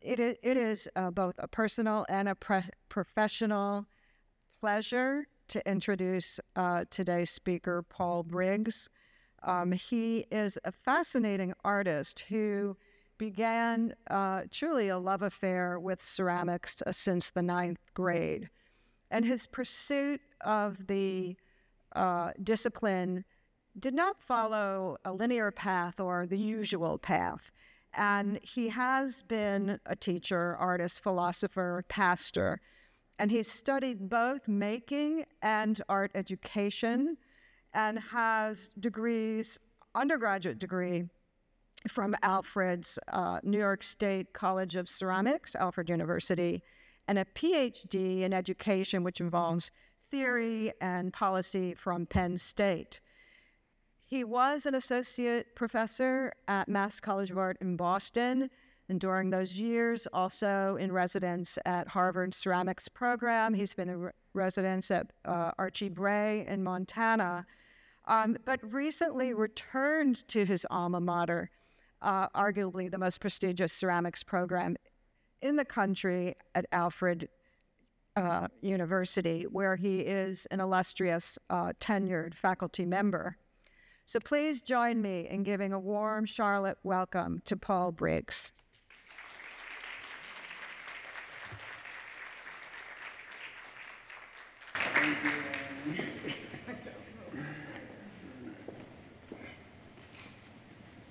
it, i- it is uh, both a personal and a pre- professional pleasure to introduce uh, today's speaker, Paul Briggs. Um, he is a fascinating artist who began uh, truly a love affair with ceramics uh, since the ninth grade. And his pursuit of the uh, discipline did not follow a linear path or the usual path. And he has been a teacher, artist, philosopher, pastor, and he's studied both making and art education and has degrees, undergraduate degree from Alfred's uh, New York State College of Ceramics, Alfred University, and a PhD in education, which involves theory and policy from Penn State. He was an associate professor at Mass College of Art in Boston, and during those years, also in residence at Harvard Ceramics Program. He's been in re- residence at uh, Archie Bray in Montana, um, but recently returned to his alma mater, uh, arguably the most prestigious ceramics program in the country at Alfred uh, University, where he is an illustrious uh, tenured faculty member. So please join me in giving a warm Charlotte welcome to Paul Briggs.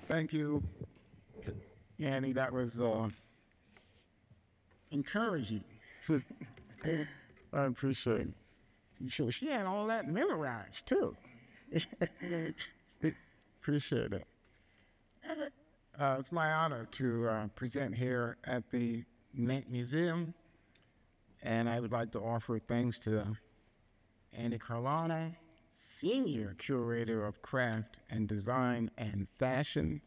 Thank you, Annie. That was uh, encouraging. I appreciate it. You sure she had all that memorized too. appreciate it. Uh, it's my honor to uh, present here at the Mint Museum, and I would like to offer thanks to Annie Carlano, Senior Curator of Craft and Design and Fashion,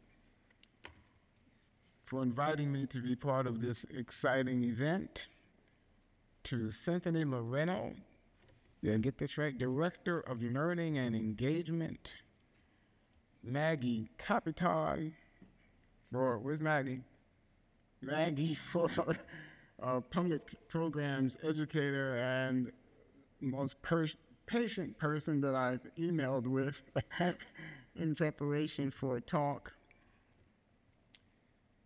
for inviting me to be part of this exciting event. To Symphony Moreno, get this right, Director of Learning and Engagement, Maggie Capitan, or where's Maggie? Maggie for uh, public programs educator and most per- patient person that I've emailed with in preparation for a talk.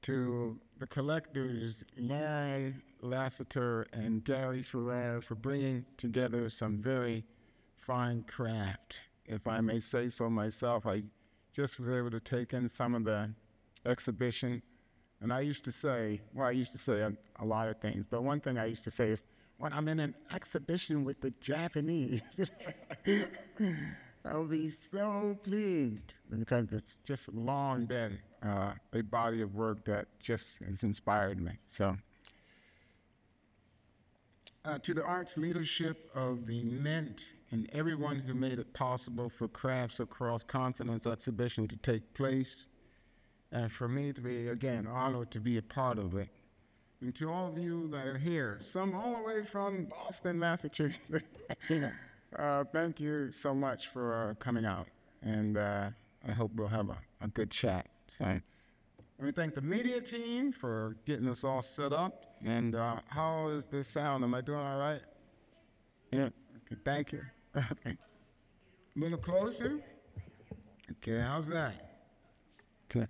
To the collectors, Lauren Lassiter and Gary Ferrer, for bringing together some very fine craft. If I may say so myself, I just was able to take in some of the exhibition. And I used to say, well, I used to say a, a lot of things, but one thing I used to say is, when I'm in an exhibition with the Japanese, I'll be so pleased because it's just long been uh, a body of work that just has inspired me. So, uh, to the arts leadership of the Mint and everyone who made it possible for Crafts Across Continents exhibition to take place, and for me to be, again, honored to be a part of it. And to all of you that are here, some all the way from Boston, Massachusetts, uh, thank you so much for uh, coming out. And uh, I hope we'll have a, a good chat. So, let me thank the media team for getting us all set up. And uh, how is this sound? Am I doing all right? Yeah. Okay, thank you. Okay. A little closer. Okay, how's that? Okay.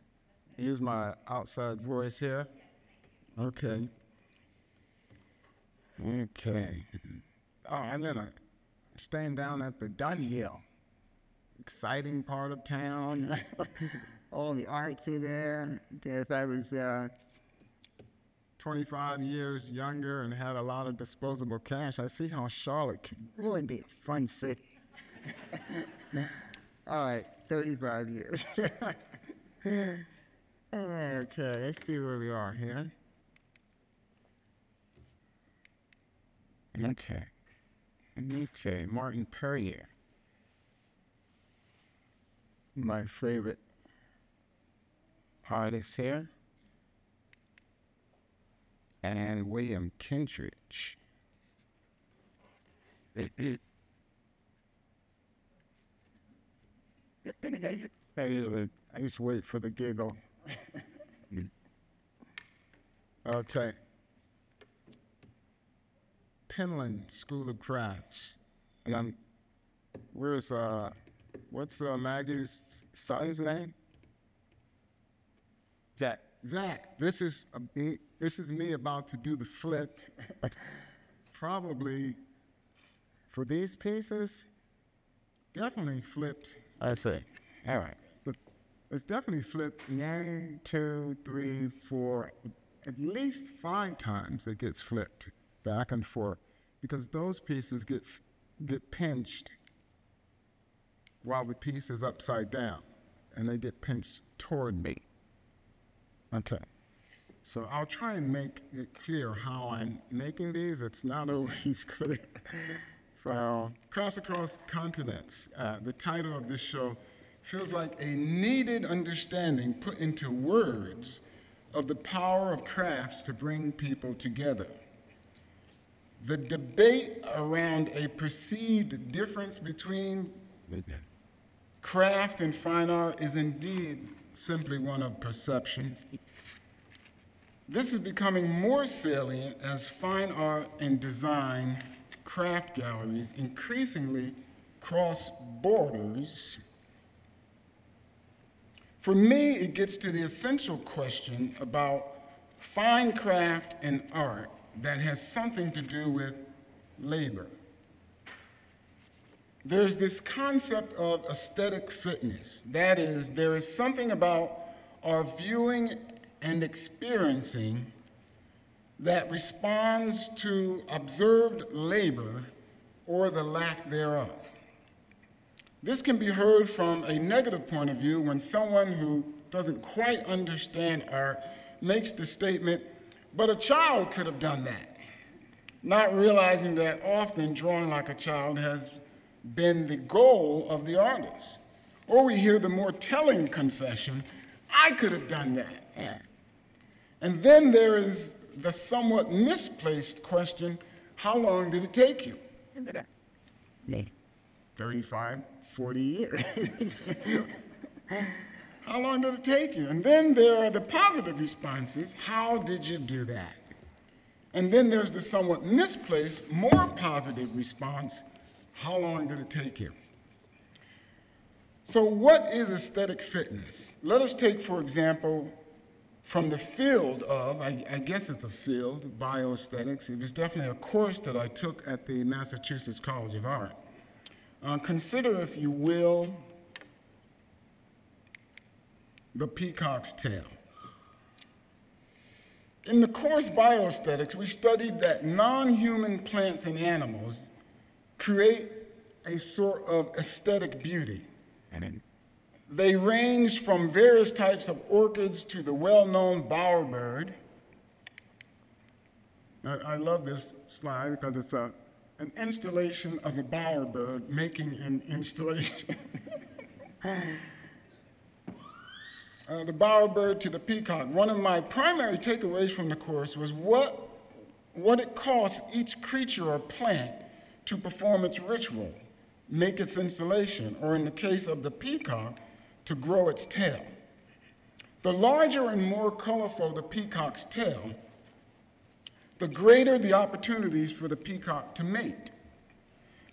Use my outside voice here. Okay. Okay. Oh, I'm gonna stand down at the Dunhill. Exciting part of town. All the arts are there. If I was uh, 25 years younger and had a lot of disposable cash, I see how Charlotte could really be a fun city. All right, 35 years. okay, let's see where we are here. Okay. Okay, Martin Puryear. My favorite artist here. And William Kentridge. I usually, I used to wait for the giggle. Okay. Penland School of Crafts. And I'm, where's, uh, what's uh, Maggie's son's name? Zach. Zach, this is, a, this is me about to do the flip. Probably for these pieces, definitely flipped. I see. All right. But it's definitely flipped one, two, three, four, at least five times it gets flipped back and forth because those pieces get, get pinched while the piece is upside down and they get pinched toward me. Okay. So I'll try and make it clear how I'm making these. It's not always clear. so, Craft Across Continents, uh, the title of this show feels like a needed understanding put into words of the power of crafts to bring people together. The debate around a perceived difference between craft and fine art is indeed simply one of perception. This is becoming more salient as fine art and design craft galleries increasingly cross borders. For me, it gets to the essential question about fine craft and art that has something to do with labor. There's this concept of aesthetic fitness. That is, there is something about our viewing and experiencing that responds to observed labor or the lack thereof. This can be heard from a negative point of view when someone who doesn't quite understand art makes the statement, but a child could have done that, not realizing that often drawing like a child has been the goal of the artist. Or we hear the more telling confession, I could have done that. And then there is the somewhat misplaced question, how long did it take you? 35, 40 years. how long did it take you? And then there are the positive responses, how did you do that? And then there's the somewhat misplaced, more positive response, how long did it take you? So, what is aesthetic fitness? Let us take, for example, from the field of, I, I, guess it's a field, bioaesthetics. It was definitely a course that I took at the Massachusetts College of Art. Uh, consider, if you will, the peacock's tail. In the course bioaesthetics, we studied that non human plants and animals create a sort of aesthetic beauty. They range from various types of orchids to the well known bowerbird. I, I, love this slide because it's a, an installation of a bowerbird making an installation. uh, the bowerbird to the peacock. One of my primary takeaways from the course was what, what it costs each creature or plant to perform its ritual, make its installation, or in the case of the peacock, to grow its tail. The larger and more colorful the peacock's tail, the greater the opportunities for the peacock to mate.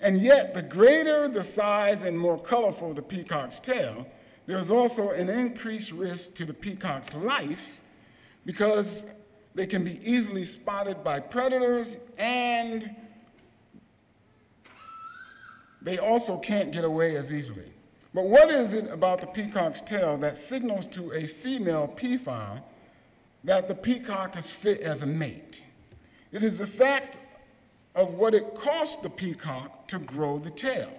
And yet, the greater the size and more colorful the peacock's tail, there's also an increased risk to the peacock's life because they can be easily spotted by predators and they also can't get away as easily. But what is it about the peacock's tail that signals to a female peafowl that the peacock is fit as a mate? It is the fact of what it costs the peacock to grow the tail.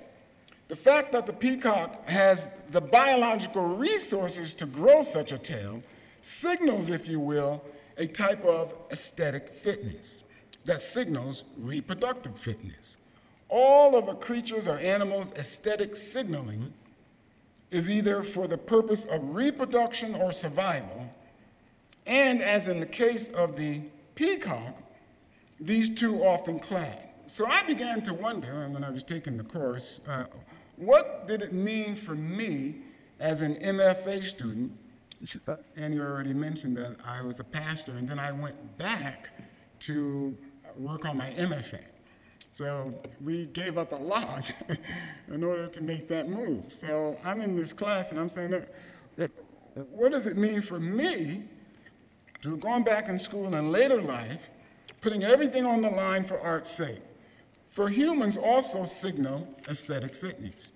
The fact that the peacock has the biological resources to grow such a tail signals, if you will, a type of aesthetic fitness that signals reproductive fitness all of a creature's or animal's aesthetic signaling is either for the purpose of reproduction or survival, and as in the case of the peacock, these two often clash. So I began to wonder when I was taking the course, uh, what did it mean for me as an MFA student And you already mentioned that I was a pastor, and then I went back to work on my MFA. So we gave up a lot in order to make that move. So I'm in this class, and I'm saying, "Look, look, what does it mean for me to have gone back in school in later life, putting everything on the line for art's sake? For humans also signal aesthetic fitness.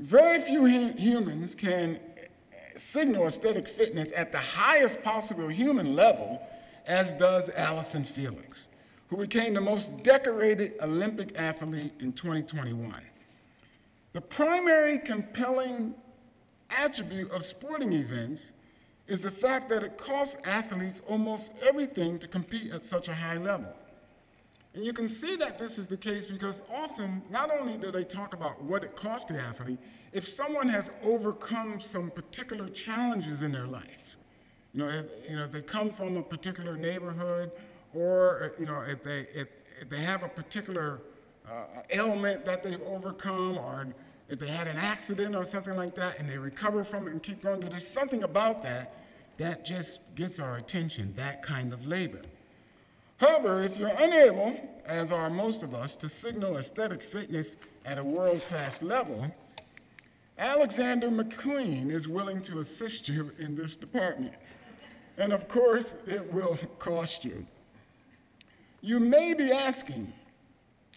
Very few humans can signal aesthetic fitness at the highest possible human level, as does Allyson Felix, who became the most decorated Olympic athlete in 2021. The primary compelling attribute of sporting events is the fact that it costs athletes almost everything to compete at such a high level. And you can see that this is the case because often, not only do they talk about what it costs the athlete, if someone has overcome some particular challenges in their life, you know, if, you know, if they come from a particular neighborhood, or you know, if they if, if they have a particular uh, ailment that they've overcome, or if they had an accident or something like that, and they recover from it and keep going, there's something about that that just gets our attention. That kind of labor. However, if you're unable, as are most of us, to signal aesthetic fitness at a world class level, Alexander McQueen is willing to assist you in this department. And of course, it will cost you. You may be asking,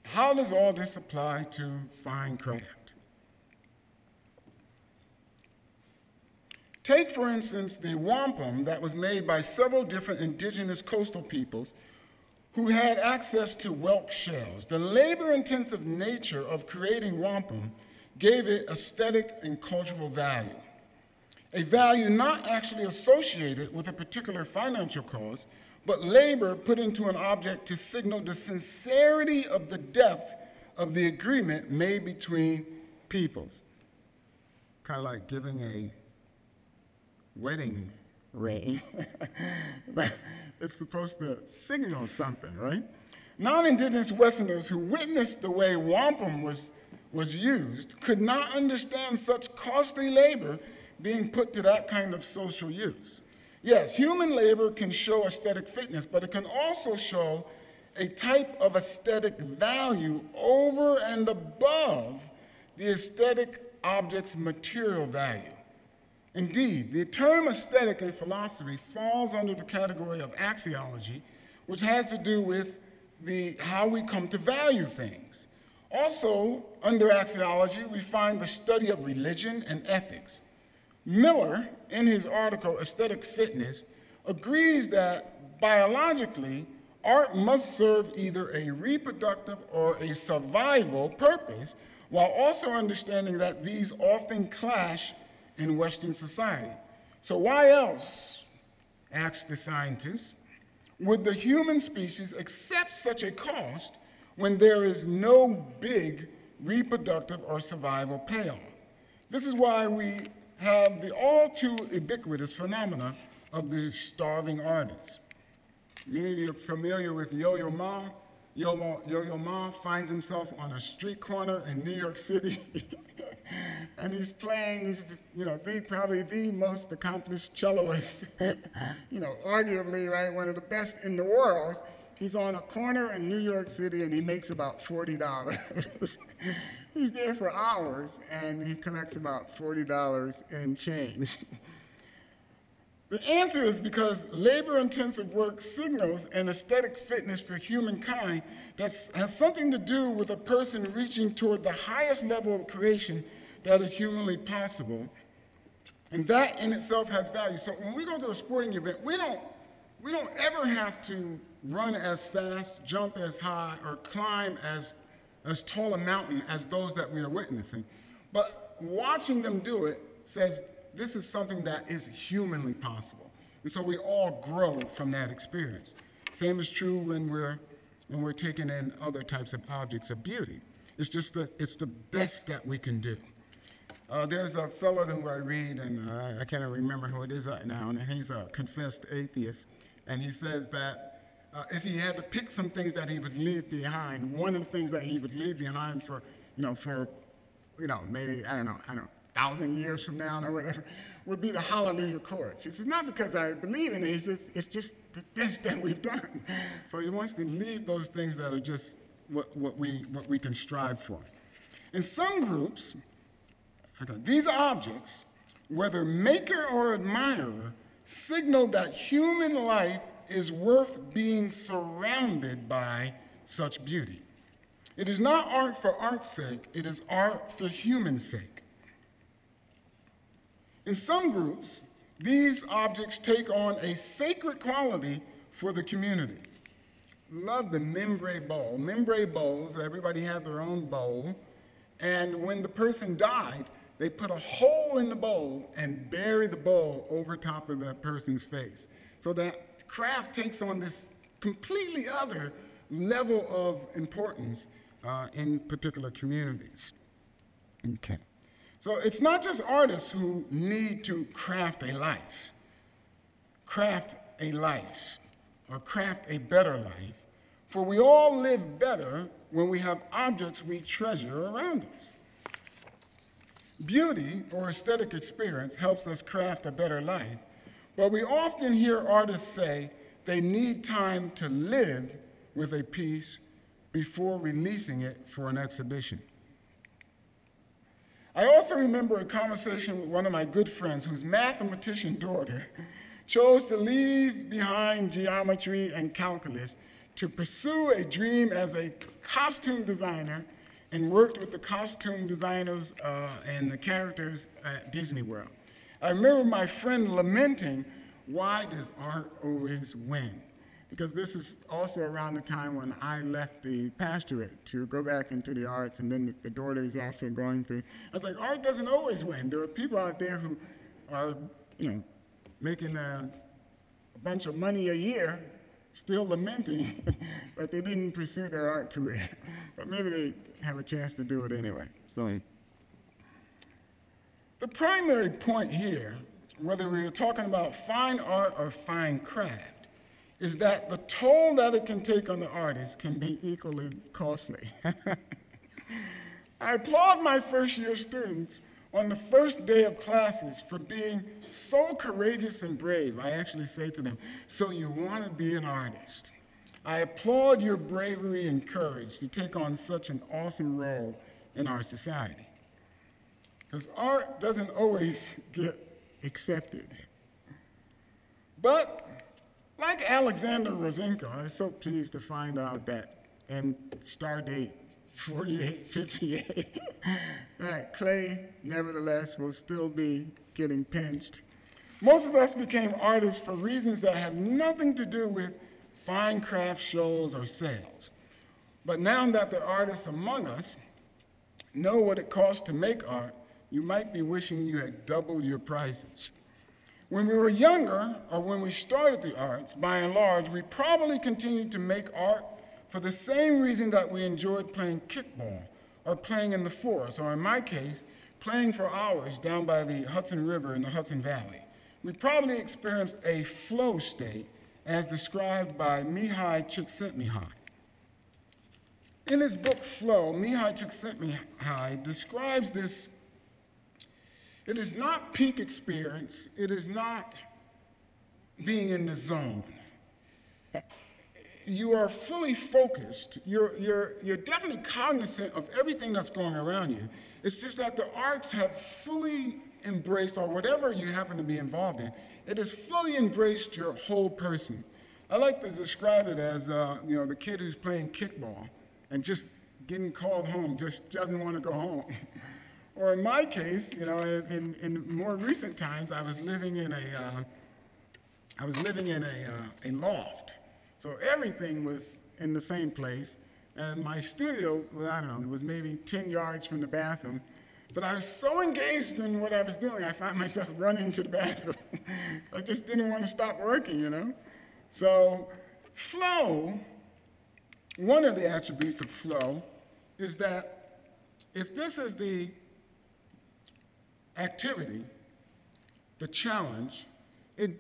how does all this apply to fine craft? Take, for instance, the wampum that was made by several different indigenous coastal peoples who had access to whelk shells. The labor intensive nature of creating wampum gave it aesthetic and cultural value. A value not actually associated with a particular financial cause, but labor put into an object to signal the sincerity of the depth of the agreement made between peoples. Kind of like giving a wedding ring. it's supposed to signal something, right? Non indigenous Westerners who witnessed the way wampum was, was used could not understand such costly labor being put to that kind of social use. Yes, human labor can show aesthetic fitness, but it can also show a type of aesthetic value over and above the aesthetic object's material value. Indeed, the term aesthetic in philosophy falls under the category of axiology, which has to do with the, how we come to value things. Also, under axiology, we find the study of religion and ethics. Miller, in his article Aesthetic Fitness, agrees that biologically, art must serve either a reproductive or a survival purpose, while also understanding that these often clash in Western society. So, why else, asks the scientist, would the human species accept such a cost when there is no big reproductive or survival payoff? This is why we have the all too ubiquitous phenomena of the starving artist. Many of you are familiar with Yo Yo Ma. Yo Yo Ma finds himself on a street corner in New York City. and he's playing, he's, you know, the, probably the most accomplished celloist, you know, arguably, right, one of the best in the world. He's on a corner in New York City and he makes about $40. he's there for hours and he collects about $40 in change. The answer is because labor intensive work signals an aesthetic fitness for humankind that has something to do with a person reaching toward the highest level of creation that is humanly possible. And that in itself has value. So when we go to a sporting event, we don't, we don't ever have to run as fast, jump as high, or climb as, as tall a mountain as those that we are witnessing. But watching them do it says this is something that is humanly possible. And so we all grow from that experience. Same is true when we're, when we're taking in other types of objects of beauty. It's just that it's the best that we can do. Uh, there's a fellow who I read, and uh, I can't remember who it is right now, and he's a confessed atheist. And he says that uh, if he had to pick some things that he would leave behind, one of the things that he would leave behind for, you know, for, you know, maybe, I don't know, I don't thousand years from now or whatever, would be the Hallelujah chorus. He says, not because I believe in it, he says, it's just the best that we've done. So he wants to leave those things that are just what, what, we, what we can strive for. In some groups, okay, these objects, whether maker or admirer, signal that human life is worth being surrounded by such beauty. It is not art for art's sake, it is art for human sake. In some groups, these objects take on a sacred quality for the community. Love the Mimbres bowl. Mimbres bowls, everybody had their own bowl. And when the person died, they put a hole in the bowl and bury the bowl over top of that person's face. So that craft takes on this completely other level of importance uh, in particular communities. Okay. So it's not just artists who need to craft a life, craft a life, or craft a better life, for we all live better when we have objects we treasure around us. Beauty or aesthetic experience helps us craft a better life, but we often hear artists say they need time to live with a piece before releasing it for an exhibition. I also remember a conversation with one of my good friends whose mathematician daughter chose to leave behind geometry and calculus to pursue a dream as a costume designer and worked with the costume designers uh, and the characters at Disney World. I remember my friend lamenting, why does art always win? because this is also around the time when I left the pastorate to go back into the arts, and then the, daughter is also going through. I was like, art doesn't always win. There are people out there who are, you know, making a, a bunch of money a year, still lamenting, but they didn't pursue their art career. But maybe they have a chance to do it anyway. So. The primary point here, whether we are talking about fine art or fine craft, is that the toll that it can take on the artist can be equally costly. I applaud my first year students on the first day of classes for being so courageous and brave. I actually say to them, So you want to be an artist? I applaud your bravery and courage to take on such an awesome role in our society. Because art doesn't always get accepted. But like Alexander Rozhenko, I was so pleased to find out that in Stardate 4858, that clay, nevertheless, will still be getting pinched. Most of us became artists for reasons that have nothing to do with fine craft shows or sales. But now that the artists among us know what it costs to make art, you might be wishing you had doubled your prices. When we were younger, or when we started the arts, by and large, we probably continued to make art for the same reason that we enjoyed playing kickball, or playing in the forest, or in my case, playing for hours down by the Hudson River in the Hudson Valley. We probably experienced a flow state as described by Mihaly Csikszentmihalyi. In his book Flow, Mihaly Csikszentmihalyi describes this it is not peak experience, it is not being in the zone. You are fully focused. You're, you're, you're definitely cognizant of everything that's going around you. It's just that the arts have fully embraced, or whatever you happen to be involved in, it has fully embraced your whole person. I like to describe it as, uh, you know, the kid who's playing kickball and just getting called home, just doesn't want to go home. Or in my case, you know, in, in more recent times, I was living in a, uh, I was living in a, uh, a loft. So everything was in the same place. And my studio, well, I don't know, it was maybe 10 yards from the bathroom. But I was so engaged in what I was doing, I found myself running to the bathroom. I just didn't want to stop working, you know? So, flow, one of the attributes of flow is that if this is the activity, the challenge, it,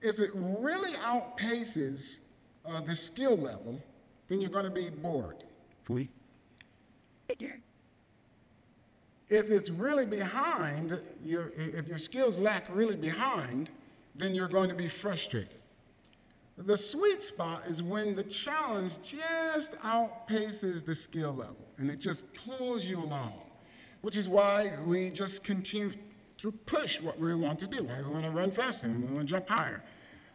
if it really outpaces uh, the skill level, then you're going to be bored. Oui. If it's really behind, your, if your skills lack really behind, then you're going to be frustrated. The sweet spot is when the challenge just outpaces the skill level and it just pulls you along, which is why we just continue to push what we want to do. Why we want to run faster and we want to jump higher.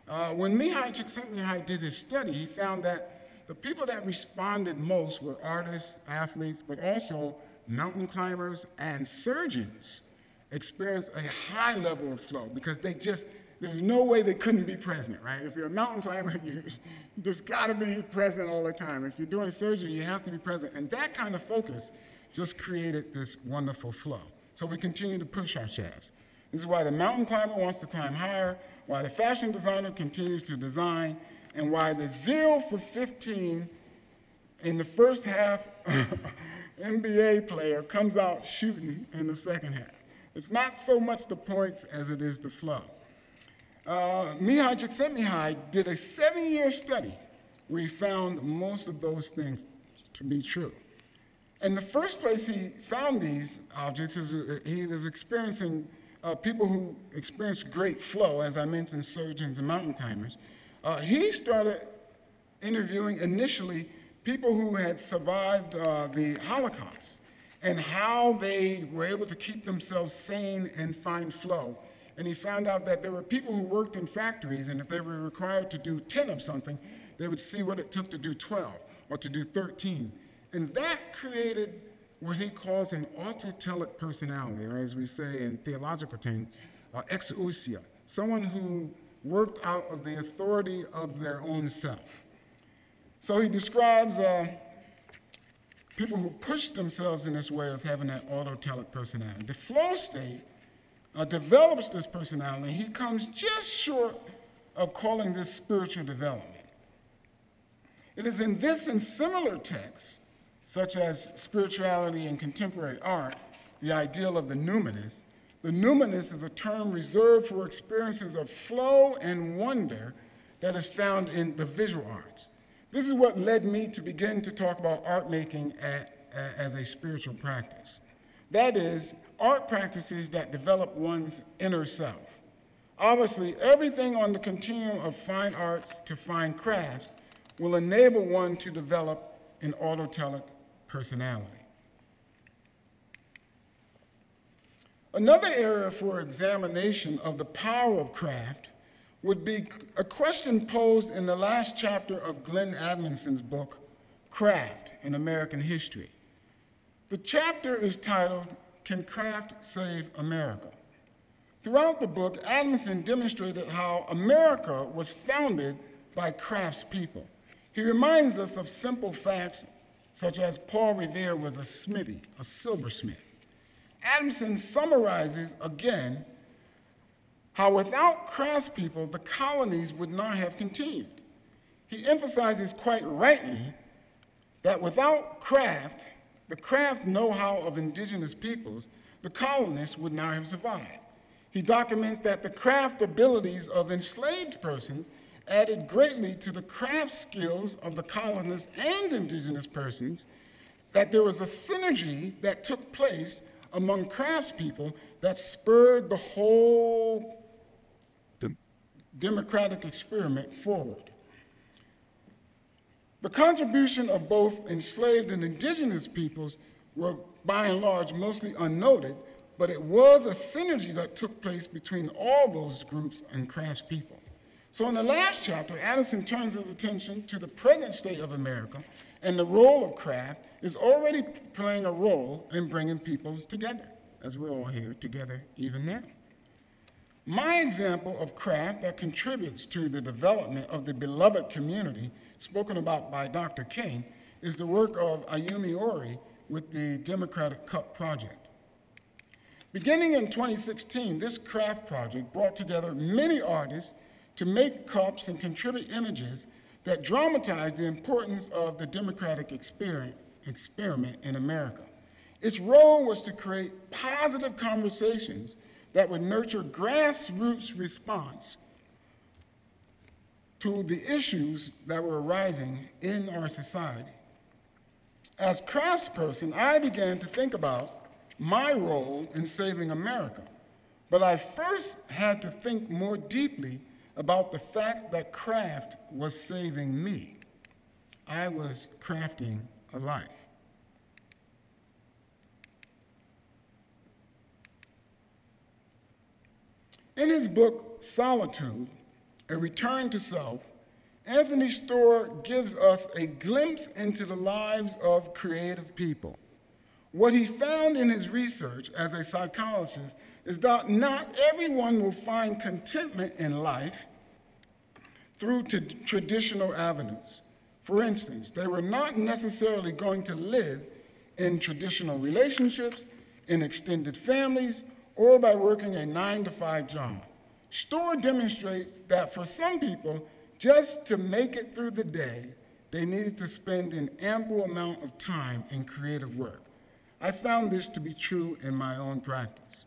Uh, when Mihaly Csikszentmihalyi did his study, he found that the people that responded most were artists, athletes, but also mountain climbers and surgeons experience a high level of flow because they just there's no way they couldn't be present, right? If you're a mountain climber, you, you just got to be present all the time. If you're doing surgery, you have to be present. And that kind of focus just created this wonderful flow. So we continue to push ourselves. This is why the mountain climber wants to climb higher, why the fashion designer continues to design, and why the zero for 15 in the first half NBA player comes out shooting in the second half. It's not so much the points as it is the flow uh, Mihaly Csikszentmihalyi did a seven-year study where he found most of those things to be true. And the first place he found these objects is uh, he was experiencing uh, people who experienced great flow, as I mentioned, surgeons and mountain climbers. Uh, he started interviewing initially people who had survived uh, the Holocaust and how they were able to keep themselves sane and find flow and he found out that there were people who worked in factories, and if they were required to do 10 of something, they would see what it took to do 12 or to do 13. And that created what he calls an autotelic personality, or as we say in theological terms, uh, exousia, someone who worked out of the authority of their own self. So he describes uh, people who push themselves in this way as having that autotelic personality. The flow state uh, develops this personality, he comes just short of calling this spiritual development. It is in this and similar texts, such as spirituality and contemporary art, the ideal of the numinous. The numinous is a term reserved for experiences of flow and wonder that is found in the visual arts. This is what led me to begin to talk about art making at, as a spiritual practice. That is, art practices that develop one's inner self. Obviously, everything on the continuum of fine arts to fine crafts will enable one to develop an autotelic personality. Another area for examination of the power of craft would be a question posed in the last chapter of Glenn Adamson's book, Craft in American History. The chapter is titled can craft save America? Throughout the book, Adamson demonstrated how America was founded by craftspeople. He reminds us of simple facts such as Paul Revere was a smithy, a silversmith. Adamson summarizes again how without craftspeople, the colonies would not have continued. He emphasizes quite rightly that without craft, the craft know-how of indigenous peoples, the colonists would not have survived. He documents that the craft abilities of enslaved persons added greatly to the craft skills of the colonists and indigenous persons, that there was a synergy that took place among craftspeople that spurred the whole democratic experiment forward. The contribution of both enslaved and indigenous peoples were by and large mostly unnoted, but it was a synergy that took place between all those groups and craftspeople. So in the last chapter, Adamson turns his attention to the present state of America, and the role of craft is already playing a role in bringing peoples together, as we're all here together even now. My example of craft that contributes to the development of the beloved community spoken about by Dr. King is the work of Ayumi Horie with the Democratic Cup Project. Beginning in 2016, this craft project brought together many artists to make cups and contribute images that dramatize the importance of the democratic experiment in America. Its role was to create positive conversations that would nurture grassroots response to the issues that were arising in our society. As craftsperson, I began to think about my role in saving America. But I first had to think more deeply about the fact that craft was saving me. I was crafting a life. In his book, Solitude, A Return to Self, Anthony Storr gives us a glimpse into the lives of creative people. What he found in his research as a psychologist is that not everyone will find contentment in life through traditional avenues. For instance, they were not necessarily going to live in traditional relationships, in extended families, or by working a nine to five job. Storr demonstrates that for some people, just to make it through the day, they needed to spend an ample amount of time in creative work. I found this to be true in my own practice.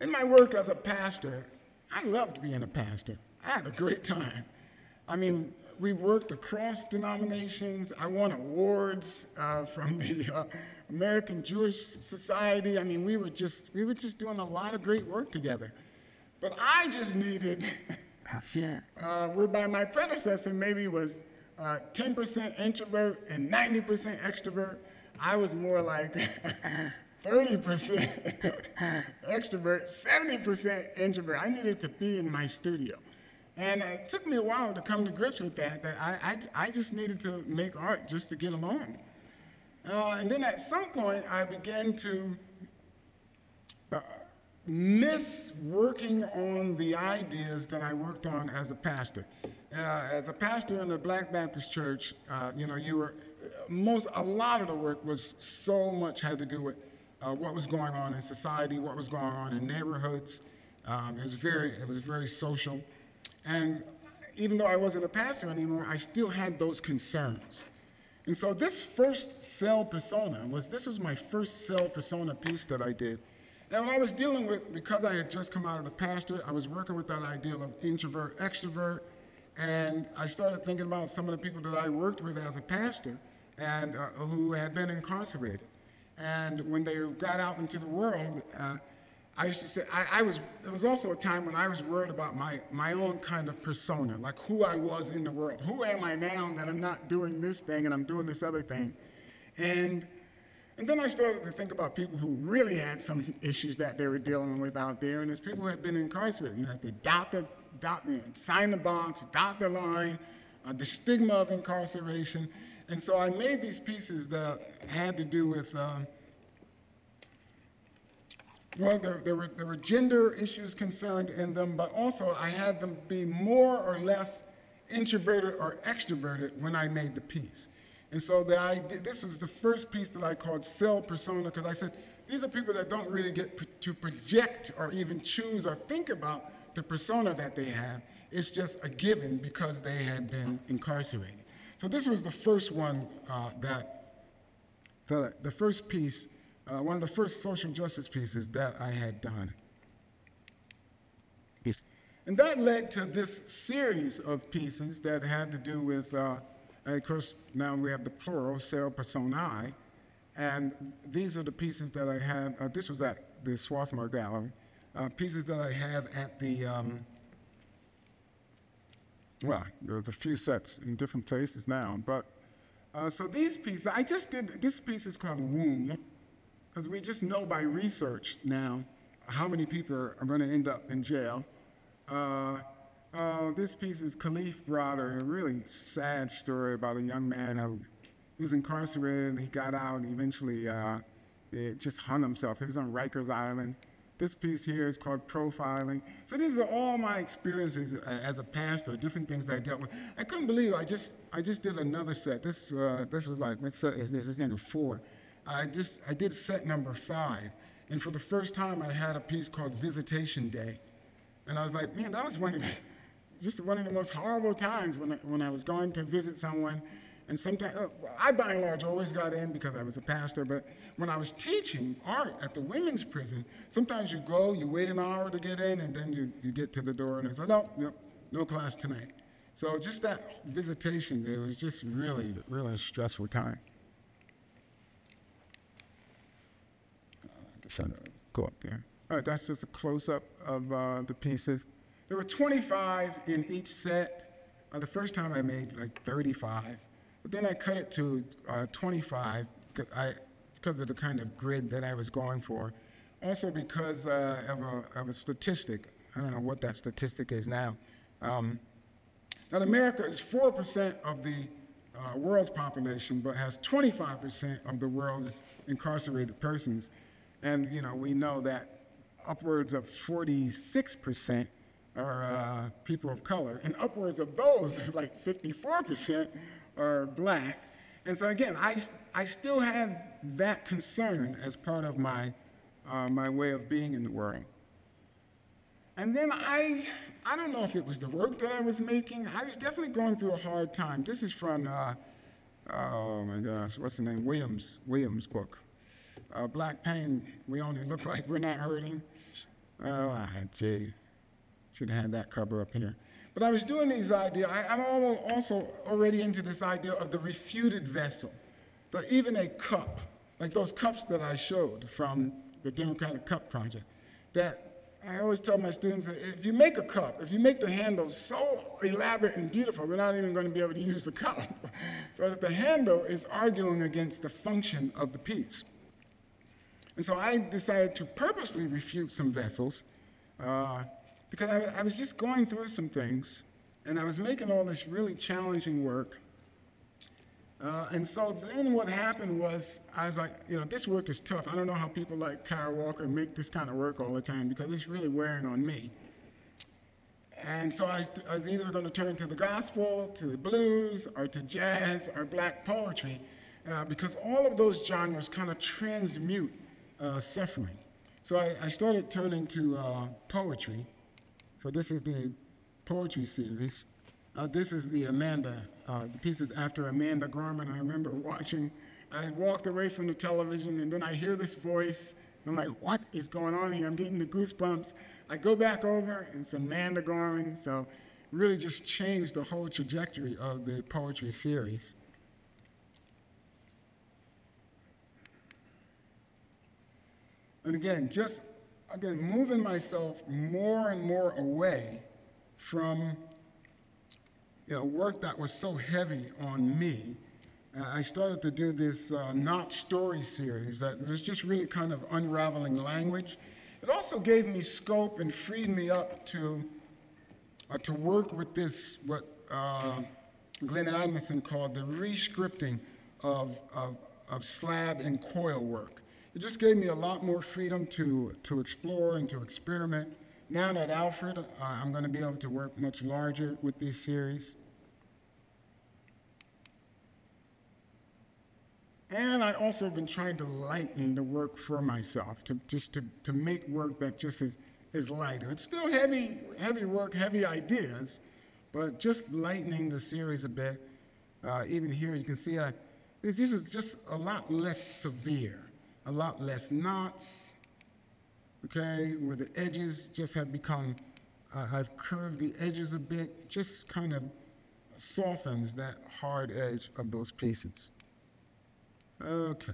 In my work as a pastor, I loved being a pastor. I had a great time. I mean, we worked across denominations. I won awards uh, from the uh, American Jewish Society. I mean, we were just we were just doing a lot of great work together. But I just needed, uh, whereby my predecessor maybe was 10% uh, introvert and 90% extrovert. I was more like 30% extrovert, 70% introvert. I needed to be in my studio. And it took me a while to come to grips with that, that I, I, I just needed to make art just to get along. Uh, and then at some point, I began to uh, miss working on the ideas that I worked on as a pastor. Uh, as a pastor in the Black Baptist Church, uh, you know, you were most a lot of the work was so much had to do with uh, what was going on in society, what was going on in neighborhoods. Um, it was very it was very social. And even though I wasn't a pastor anymore, I still had those concerns. And so this first cell persona was, this was my first cell persona piece that I did. And when I was dealing with, because I had just come out of the pastor, I was working with that idea of introvert, extrovert, and I started thinking about some of the people that I worked with as a pastor and uh, who had been incarcerated. And when they got out into the world, uh, I used to say, I, I, was, there was also a time when I was worried about my, my own kind of persona, like who I was in the world. Who am I now that I'm not doing this thing and I'm doing this other thing? And, and then I started to think about people who really had some issues that they were dealing with out there, and there's people who had been incarcerated. You have to dot the, dot, you know, sign the box, dot the line, uh, the stigma of incarceration. And so I made these pieces that had to do with. Uh, well, there, there, were, there were gender issues concerned in them, but also I had them be more or less introverted or extroverted when I made the piece. And so the idea, this was the first piece that I called cell persona, because I said, these are people that don't really get to project or even choose or think about the persona that they have. It's just a given because they had been incarcerated. So this was the first one uh, that, the, the first piece uh, one of the first social justice pieces that I had done. And that led to this series of pieces that had to do with, uh, of course, now we have the plural, cell personae. And these are the pieces that I had, uh, this was at the Swarthmore Gallery, uh, pieces that I have at the, um, well, there's a few sets in different places now, but uh, so these pieces, I just did, this piece is called Womb. Because we just know by research now how many people are going to end up in jail. Uh, uh, this piece is Kalief Browder, a really sad story about a young man who was incarcerated. He got out and eventually uh, just hung himself. He was on Rikers Island. This piece here is called profiling. So these are all my experiences as a pastor, different things that I dealt with. I couldn't believe I just I just did another set. This uh, this was like set is this? This is number four. I just I did set number five, and for the first time I had a piece called Visitation Day, and I was like, man, that was one of the, just one of the most horrible times when I, when I was going to visit someone, and sometimes uh, I by and large always got in because I was a pastor, but when I was teaching art at the women's prison, sometimes you go, you wait an hour to get in, and then you, you get to the door and it's like, no, no, no class tonight. So just that visitation, it was just really, really a stressful time. So go up there. All right, that's just a close up of uh, the pieces. There were 25 in each set. Uh, the first time I made like 35, but then I cut it to uh, 25 I, because of the kind of grid that I was going for. Also because uh, of, a, of a statistic. I don't know what that statistic is now. Um, now, America is 4% of the uh, world's population, but has 25% of the world's incarcerated persons. And, you know, we know that upwards of 46% are uh, people of color, and upwards of those, like 54%, are black. And so again, I, I still have that concern as part of my, uh, my way of being in the world. And then I, I don't know if it was the work that I was making. I was definitely going through a hard time. This is from, uh, oh my gosh, what's the name? Williams, Williams' book. Uh, Black Pain, we only look like we're not hurting. Oh, gee, should have had that cover up here. But I was doing these ideas. I, am also already into this idea of the refuted vessel. But even a cup, like those cups that I showed from the Democratic Cup Project, that I always tell my students if you make a cup, if you make the handle so elaborate and beautiful, we're not even going to be able to use the cup. so that the handle is arguing against the function of the piece. And so I decided to purposely refute some vessels uh, because I, I was just going through some things and I was making all this really challenging work. Uh, and so then what happened was, I was like, you know, this work is tough. I don't know how people like Kara Walker make this kind of work all the time because it's really wearing on me. And so I, I was either going to turn to the gospel, to the blues, or to jazz, or black poetry, uh, because all of those genres kind of transmute uh, suffering. So I, I, started turning to uh, poetry. So this is the poetry series. Uh, this is the Amanda, uh, the pieces after Amanda Gorman. I remember watching. I walked away from the television, and then I hear this voice. I'm like, what is going on here? I'm getting the goosebumps. I go back over, and it's Amanda Gorman. So really just changed the whole trajectory of the poetry series. And again, just again, moving myself more and more away from you know, work that was so heavy on me, uh, I started to do this uh, Not Story series that was just really kind of unraveling language. It also gave me scope and freed me up to, uh, to work with this, what uh, Glenn Adamson called the rescripting of, of, of slab and coil work. It just gave me a lot more freedom to, to explore and to experiment. Now at Alfred, uh, I'm going to be able to work much larger with these series. And I also have been trying to lighten the work for myself, to just to, to make work that just is, is lighter. It's still heavy, heavy work, heavy ideas, but just lightening the series a bit. Uh, even here, you can see I, this, this is just a lot less severe, a lot less knots, okay, where the edges just have become, uh, I've curved the edges a bit, just kind of softens that hard edge of those pieces. Okay.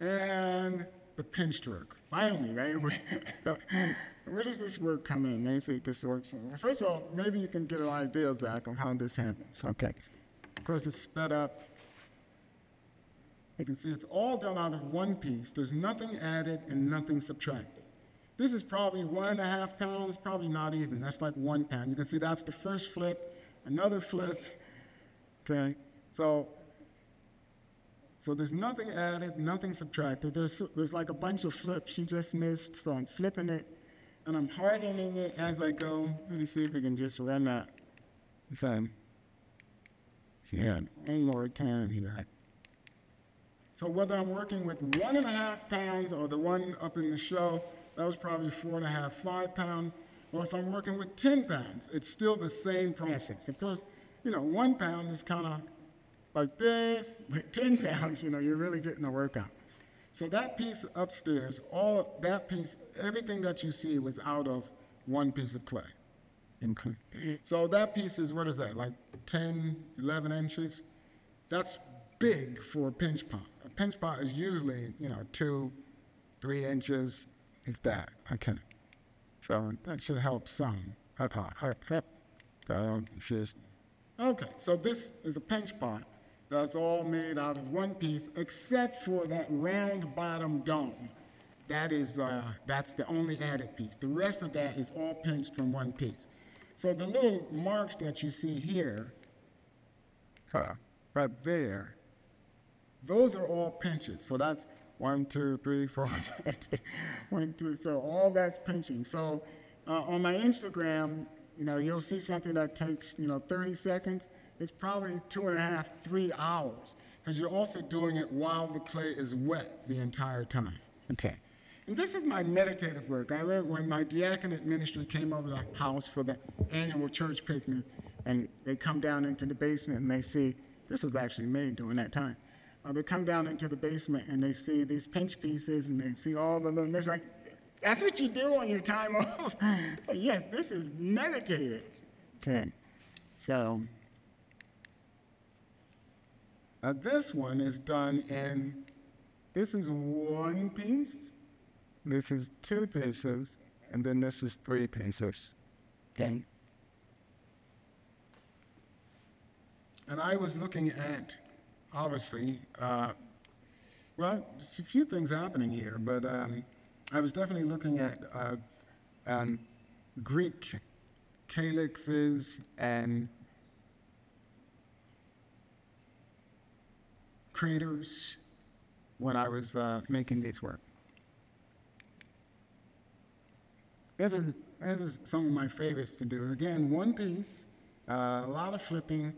And the pinch work. Finally, right? Where does this work come in? Let me see if this works. First of all, maybe you can get an idea, Zach, of how this happens. Okay. Of course, it's sped up. You can see it's all done out of one piece. There's nothing added and nothing subtracted. This is probably one and a half pounds, probably not even. That's like one pound. You can see that's the first flip, another flip. Okay, so so there's nothing added, nothing subtracted. There's there's like a bunch of flips she just missed. So I'm flipping it, and I'm hardening it as I go. Let me see if we can just run that. Okay. Yeah, one more time here. So whether I'm working with one and a half pounds or the one up in the show, that was probably four and a half, five pounds. Or if I'm working with 10 pounds, it's still the same process. Of course, you know, one pound is kind of like this, but 10 pounds, you know, you're really getting a workout. So that piece upstairs, all that piece, everything that you see was out of one piece of clay. So that piece is, what is that, like 10, 11 inches? That's big for a pinch pot. A pinch pot is usually, you know, two, three inches, if that. Okay. So that should help some. Okay. So this is a pinch pot that's all made out of one piece, except for that round bottom dome. That is uh, that's the only added piece. The rest of that is all pinched from one piece. So the little marks that you see here, uh, right there, those are all pinches. So that's one, two, three, four, one, two. So all that's pinching. So uh, on my Instagram, you know, you'll see something that takes, you know, 30 seconds. It's probably two and a half, three hours, because you're also doing it while the clay is wet the entire time. Okay. And this is my meditative work. I remember when my diaconate ministry came over the house for the annual church picnic, and they come down into the basement and they see, this was actually made during that time. Uh, they come down into the basement and they see these pinch pieces and they see all the little, it's like, that's what you do on your time off. so yes, this is meditative. Okay. So, uh, this one is done in, this is one piece this is two pieces, and then this is three pieces. Okay. And I was looking at, obviously, uh, well, there's a few things happening here, but um, I was definitely looking at uh, um, Greek calyxes and kraters when I was uh, making these work. Those are some of my favorites to do. Again, one piece, uh, a lot of flipping,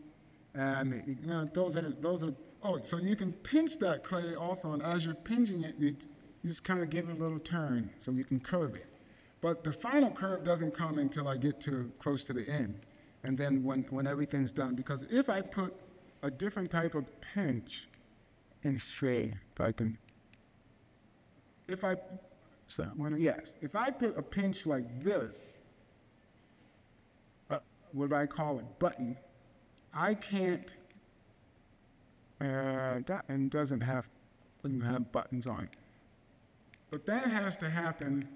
and you know, those are, those are, oh, so you can pinch that clay also, and as you're pinching it, you, you just kind of give it a little turn so you can curve it. But the final curve doesn't come until I get to close to the end, and then when, when everything's done. Because if I put a different type of pinch in straight, if I can, if I so, when, yes, if I put a pinch like this, uh, what I call it? button, I can't, uh, and doesn't have, doesn't have buttons on it. But that has to happen,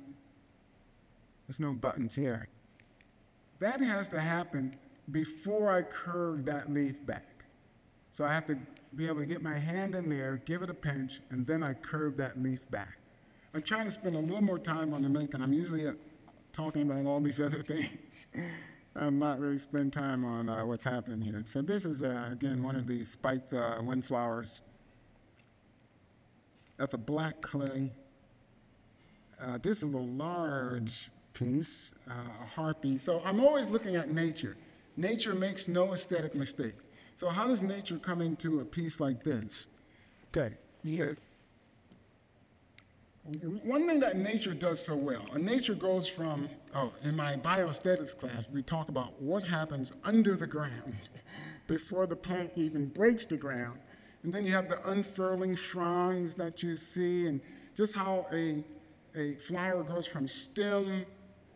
there's no buttons here. That has to happen before I curve that leaf back. So I have to be able to get my hand in there, give it a pinch, and then I curve that leaf back. I try to spend a little more time on the making. I'm usually uh, talking about all these other things. I'm not really spend time on uh, what's happening here. So this is, uh, again, one of these spiked uh, windflowers. That's a black clay. Uh, this is a large piece, uh, a harpy. So I'm always looking at nature. Nature makes no aesthetic mistakes. So how does nature come into a piece like this? Okay, here. One thing that nature does so well, and nature goes from, oh, in my bioaesthetics class, we talk about what happens under the ground before the plant even breaks the ground. And then you have the unfurling fronds that you see, and just how a, a flower goes from stem,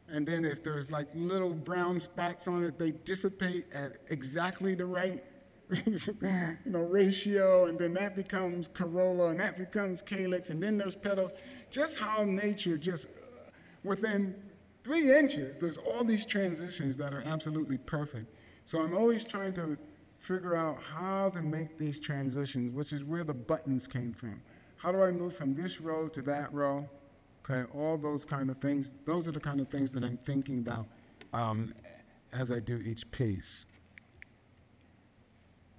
and then if there's like little brown spots on it, they dissipate at exactly the right you know, ratio, and then that becomes corolla, and that becomes calyx, and then there's petals. Just how nature, just within three inches, there's all these transitions that are absolutely perfect. So I'm always trying to figure out how to make these transitions, which is where the buttons came from. How do I move from this row to that row? Okay, all those kind of things. Those are the kind of things that I'm thinking about um, as I do each piece.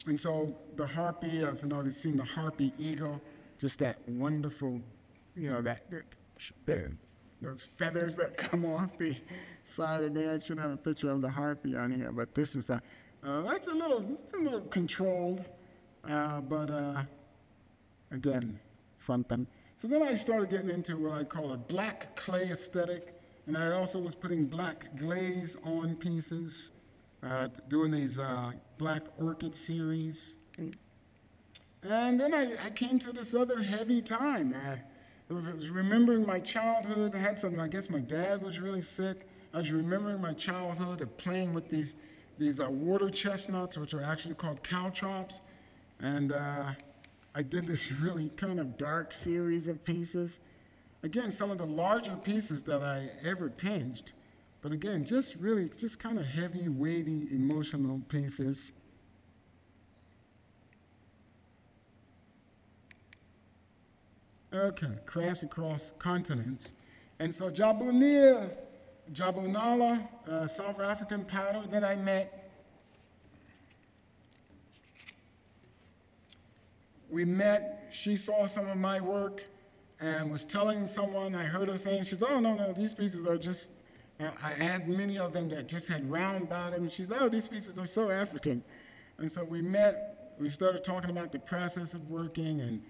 And so the harpy, I've noticed seen the harpy eagle, just that wonderful, you know, that, that those feathers that come off the side of the I should have a picture of the harpy on here, but this is a, uh, that's a little, it's a little controlled, uh, but uh, again, fun thing. So then I started getting into what I call a black clay aesthetic, and I also was putting black glaze on pieces uh, doing these uh, Black Orchid series. And then I, I, came to this other heavy time. I was remembering my childhood. I had something, I guess my dad was really sick. I was remembering my childhood of playing with these, these uh, water chestnuts, which are actually called caltrops. And uh, I did this really kind of dark series of pieces. again, some of the larger pieces that I ever pinched. But again, just really, just kind of heavy, weighty, emotional pieces. Okay, crafts across continents. And so Jabunia, Jabu Nala, uh, South African powder that I met. We met, she saw some of my work and was telling someone, I heard her saying, she's, oh, no, no, these pieces are just, I had many of them that just had round bottom. She's, like, oh, these pieces are so African. And so we met, we started talking about the process of working and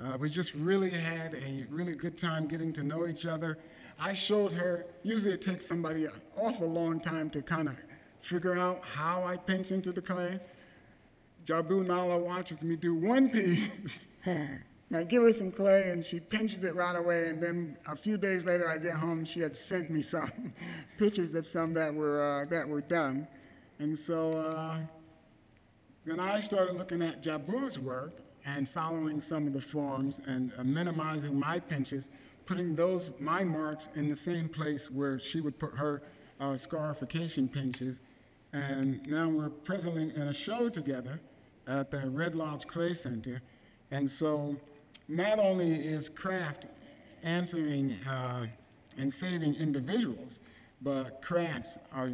uh, we just really had a really good time getting to know each other. I showed her, usually it takes somebody an awful long time to kind of figure out how I pinch into the clay. Jabu Nala watches me do one piece. I give her some clay and she pinches it right away. And then a few days later, I get home. She had sent me some pictures of some that were uh, that were done. And so uh, then I started looking at Jabu's work and following some of the forms and uh, minimizing my pinches, putting those, my marks, in the same place where she would put her uh, scarification pinches. And now we're presently in a show together at the Red Lodge Clay Center. And so not only is craft answering uh, and saving individuals, but crafts are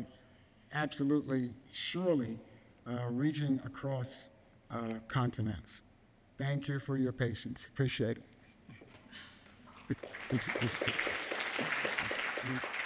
absolutely, surely uh, reaching across uh, continents. Thank you for your patience. Appreciate it.